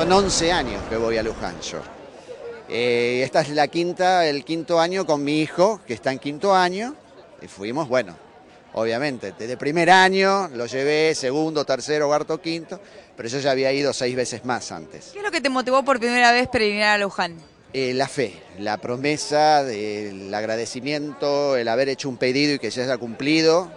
Son 11 años que voy a Luján yo. Eh, esta es la quinta, el quinto año con mi hijo, que está en quinto año, y fuimos, bueno, obviamente, desde primer año lo llevé, segundo, tercero, cuarto, quinto, pero yo ya había ido seis veces más antes. ¿Qué es lo que te motivó por primera vez peregrinar a Luján? Eh, la fe, la promesa, el agradecimiento, el haber hecho un pedido y que se haya cumplido.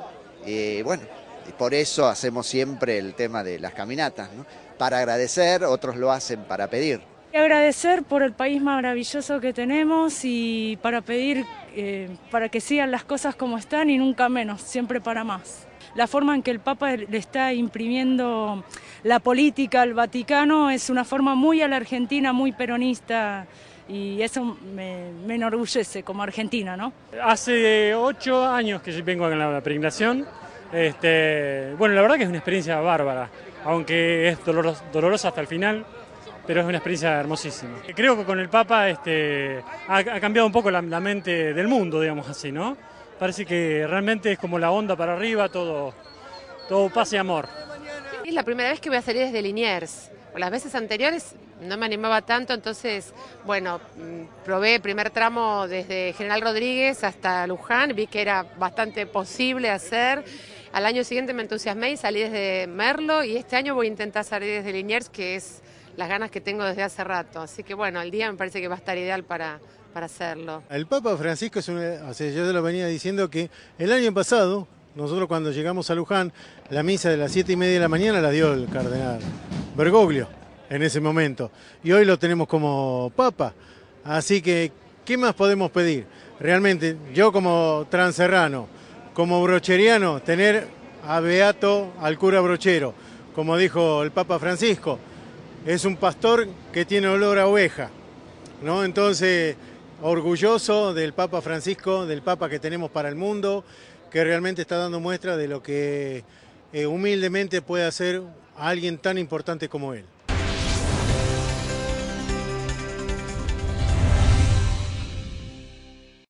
Y bueno, y por eso hacemos siempre el tema de las caminatas, ¿no? Para agradecer, otros lo hacen para pedir. Agradecer por el país maravilloso que tenemos y para pedir eh, para que sigan las cosas como están y nunca menos, siempre para más. La forma en que el Papa le está imprimiendo la política al Vaticano es una forma muy a la Argentina, muy peronista y eso me, me enorgullece como argentina, ¿no? Hace ocho años que vengo en la peregrinación. Este, bueno, la verdad que es una experiencia bárbara, aunque es dolorosa, hasta el final, pero es una experiencia hermosísima. Creo que con el Papa este, ha, cambiado un poco la, la, mente del mundo, digamos así, ¿no? Parece que realmente es como la onda para arriba, todo, todo paz y amor. Es la primera vez que voy a salir desde Liniers. Las veces anteriores no me animaba tanto, entonces, bueno, mm, probé el primer tramo desde General Rodríguez hasta Luján, vi que era bastante posible hacer. Al año siguiente me entusiasmé y salí desde Merlo y este año voy a intentar salir desde Liniers, que es las ganas que tengo desde hace rato. Así que bueno, el día me parece que va a estar ideal para, para hacerlo. El Papa Francisco es una, o sea, yo lo venía diciendo que el año pasado, nosotros cuando llegamos a Luján, la misa de las siete y media de la mañana la dio el cardenal Bergoglio en ese momento. Y hoy lo tenemos como Papa. Así que, ¿qué más podemos pedir? Realmente, yo como transerrano, como brocheriano, tener a Beato, al cura brochero, como dijo el Papa Francisco, es un pastor que tiene olor a oveja, ¿no? Entonces, orgulloso del Papa Francisco, del Papa que tenemos para el mundo, que realmente está dando muestra de lo que eh, humildemente puede hacer alguien tan importante como él.